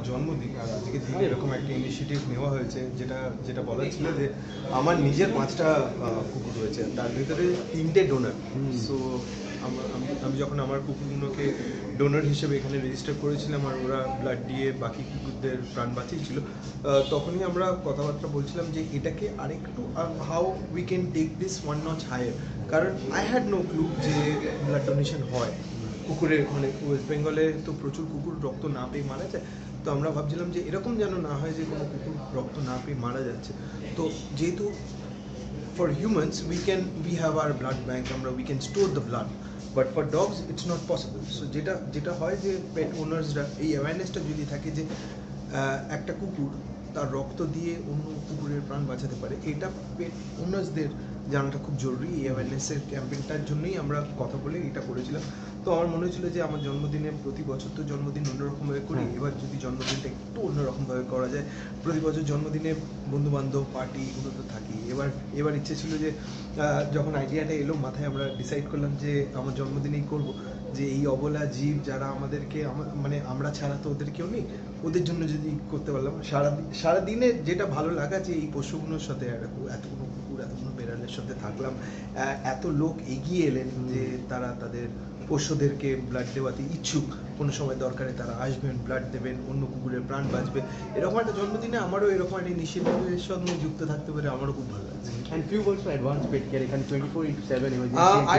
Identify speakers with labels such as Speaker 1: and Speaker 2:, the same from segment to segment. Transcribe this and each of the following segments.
Speaker 1: আমার জন্মদিন আর আজকে দিনে এরকম একটা ইনিশিয়েটিভ নেওয়া হয়েছে যেটা যেটা বলা ছিল যে আমার নিজের পাঁচটা কুকুর রয়েছে তার ভিতরে তিনটে ডোনার সো আমি যখন আমার কুকুরগুলোকে ডোনার হিসেবে এখানে রেজিস্টার করেছিলাম আর ওরা ব্লাড দিয়ে বাকি কুকুরদের প্রাণ বাঁচিয়েছিল তখনই আমরা কথাবার্তা বলছিলাম যে এটাকে আরেকটু how we can take this one notch higher কারণ আই হ্যাড নো ক্লু যে ব্লাড ডোনেশন হয়। কুকুরের মানে ওয়েস্ট বেঙ্গলে তো প্রচুর কুকুর রক্ত না পেয়ে মারা যায়। তো আমরা ভাবছিলাম যে এরকম যেন না হয় যে কোনো কুকুর রক্ত না পেয়ে মারা যাচ্ছে। তো যেহেতু for humans we can we have our blood bank আমরা we can store the blood but for dogs it's not possible so যেটা যেটা হয় যে পেট ওনার্সরা এই অ্যাওয়ারনেসটা যদি থাকে যে একটা কুকুর তার রক্ত দিয়ে অন্য কুকুরের প্রাণ বাঁচাতে পারে, এটা পেট ওনার্সদের জানাটা খুব জরুরি এই অ্যাওয়ারনেসের ক্যাম্পেইনটার জন্যই আমরা কথা বলে এটা করেছিলাম। তো আমার মনে হয়েছিল যে আমার জন্মদিনে প্রতি বছর তো জন্মদিন অন্যরকমভাবে করি এবার যদি জন্মদিনটা একটু অন্যরকমভাবে করা যায় প্রতি বছর জন্মদিনে বন্ধু বান্ধব পার্টি এগুলো তো থাকি এবার এবার ইচ্ছে ছিল যে আহ, যখন আইডিয়াটা এলো মাথায় আমরা ডিসাইড করলাম যে আমার জন্মদিনেই করব। যে এই অবলা জীব যারা আমাদেরকে মানে আমরা ছাড়া তো ওদের কেউ নেই ওদের জন্য যদি করতে পারলাম সারা সারাদিনে যেটা ভালো লাগা যে এই পশুগুলোর সাথে এত- এতগুলো বেড়ালের সাথে থাকলাম এত লোক এগিয়ে এলেন যে তারা তাদের পোষ্যদেরকে ব্লাড দেওয়াতে ইচ্ছুক। কোনো সময় দরকারে তারা আসবেন ব্লাড দেবেন অন্য কুকুরের প্রাণ বাঁচবে। এরকম একটা জন্মদিনে আমারও এরকম একটা ইনিশিয়েটিভের সঙ্গে যুক্ত থাকতে পেরে আমারও খুব ভালো লাগছে।
Speaker 2: অ্যান্ড ফিউ বলছো অ্যাডভান্স পেট কেয়ার এখানে twenty four into seven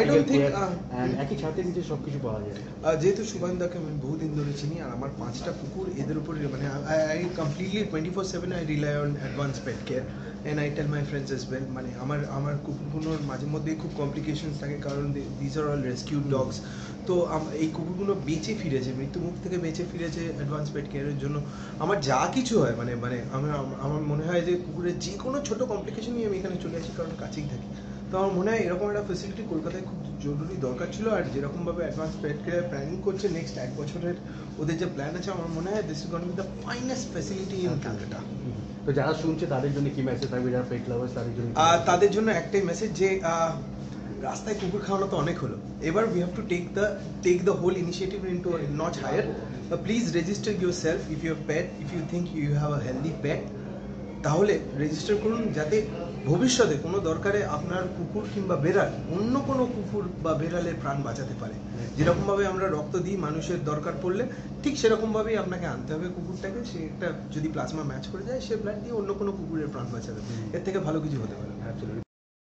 Speaker 1: don't think, uh,
Speaker 2: and একই ছাতে নিচে সব কিছু পাওয়া যায়।
Speaker 1: যেহেতু সুবানদাকে আমি বহুদিন ধরে চিনি আর আমার পাঁচটা কুকুর এদের উপরে মানে I completely twenty four seven I rely on advance pet care and I tell my friends as well মানে আমার আমার কুকুরগুলোর মাঝে মধ্যেই খুব কমপ্লিকেশনস থাকে কারণ these are all rescue dogs তো আম- এই কুকুরগুলো বেঁচে ফিরেছে মৃত্যু মুখ থেকে বেঁচে ফিরেছে অ্যাডভান্স পেট কেয়ারের জন্য। আমার যা কিছু হয় মানে মানে আমার আমার মনে হয় যে কুকুরের যে কোনো ছোট নিয়ে আমি এখানে চলে আসি কারণ কাছেই থাকি। তো আমার মনে হয় এরকম একটা ফেসিলিটি কলকাতায় খুব জরুরি দরকার ছিল আর যেরকমভাবে অ্যাডভান্স পেট কেয়ার প্ল্যানিং করছে নেক্সট এক বছরের ওদের যে প্ল্যান আছে আমার মনে হয় this is gonna be the finest facility in Calcutta
Speaker 2: তো যারা শুনছে তাদের জন্য কি মেসেজ থাকবে? যারা পেট লাভার্স তাদের জন্য?
Speaker 1: তাদের জন্য একটাই মেসেজ যে রাস্তায় কুকুর খাওয়ানো তো অনেক হলো। এবার we have to take the take the whole initiative in to not higher please register yourself if your pet if you think you have a healthy pet তাহলে রেজিস্টার করুন যাতে ভবিষ্যতে কোনো দরকারে আপনার কুকুর কিংবা বেড়াল অন্য কোনো কুকুর বা বেড়ালের প্রাণ বাঁচাতে পারে। যেরকমভাবে আমরা রক্ত দিই মানুষের দরকার পড়লে, ঠিক সেরকমভাবেই আপনাকে আনতে হবে কুকুরটাকে। সে একটা যদি প্লাজমা ম্যাচ করে যায়, সে ব্লাড দিয়ে অন্য কোনো কুকুরের প্রাণ বাঁচাবে। এর থেকে ভালো কিছু হতে পারে.